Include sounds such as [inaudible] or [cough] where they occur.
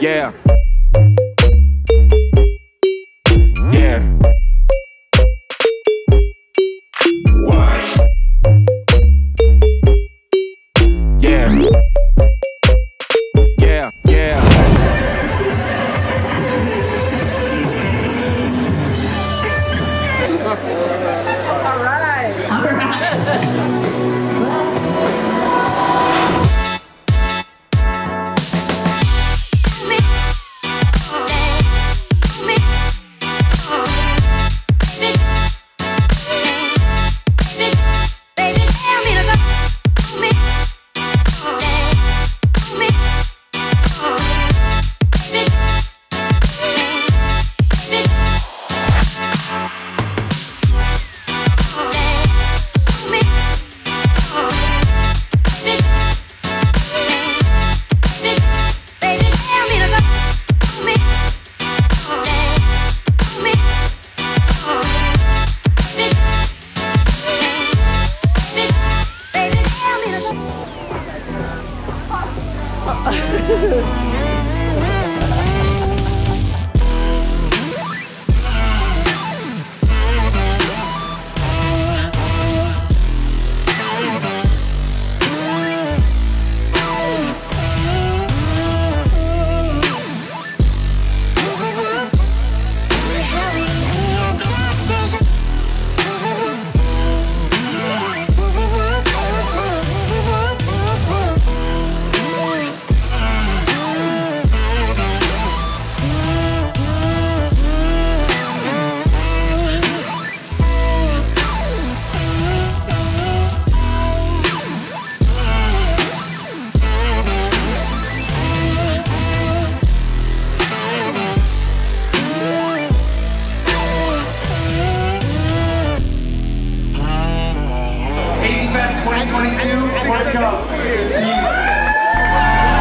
Yeah. Yeah. What? Yeah. Yeah, yeah. All right. [laughs] Yeah. 2022, wake up. Peace.